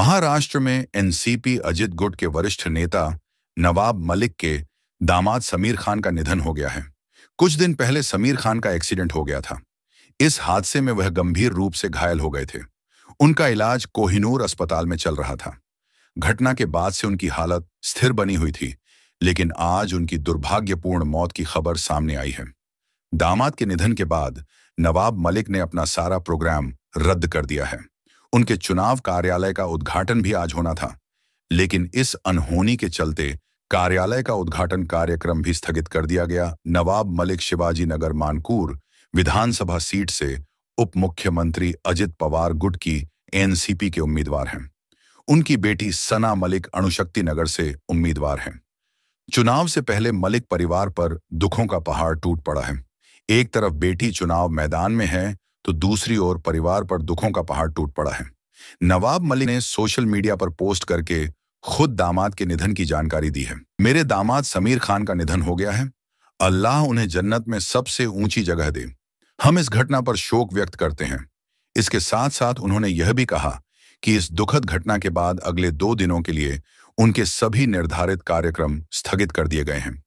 महाराष्ट्र में एनसीपी अजित गुट के वरिष्ठ नेता नवाब मलिक के दामाद समीर खान का निधन हो गया है। कुछ दिन पहले समीर खान का एक्सीडेंट हो गया था। इस हादसे में वह गंभीर रूप से घायल हो गए थे। उनका इलाज कोहिनूर अस्पताल में चल रहा था। घटना के बाद से उनकी हालत स्थिर बनी हुई थी, लेकिन आज उनकी दुर्भाग्यपूर्ण मौत की खबर सामने आई है। दामाद के निधन के बाद नवाब मलिक ने अपना सारा प्रोग्राम रद्द कर दिया है। उनके चुनाव कार्यालय का उद्घाटन भी आज होना था। लेकिन इस अनहोनी के चलते कार्यालय का उद्घाटन कार्यक्रम भी स्थगित कर दिया गया। नवाब मलिक शिवाजी नगर मानकूर विधानसभा सीट से उप मुख्यमंत्री अजित पवार गुट की एनसीपी के उम्मीदवार हैं। उनकी बेटी सना मलिक अणुशक्ति नगर से उम्मीदवार हैं। चुनाव से पहले मलिक परिवार पर दुखों का पहाड़ टूट पड़ा है। एक तरफ़ बेटी चुनाव मैदान में है तो दूसरी ओर परिवार पर दुखों का पहाड़ टूट पड़ा है। नवाब मलिक ने सोशल मीडिया पर पोस्ट करके खुद दामाद के निधन की जानकारी दी है। मेरे दामाद समीर खान का निधन हो गया है। अल्लाह उन्हें जन्नत में सबसे ऊँची जगह दे। हम इस घटना पर शोक व्यक्त करते हैं। इसके साथ साथ उन्होंने यह भी कहा कि इस दुखद घटना के बाद अगले दो दिनों के लिए उनके सभी निर्धारित कार्यक्रम स्थगित कर दिए गए हैं।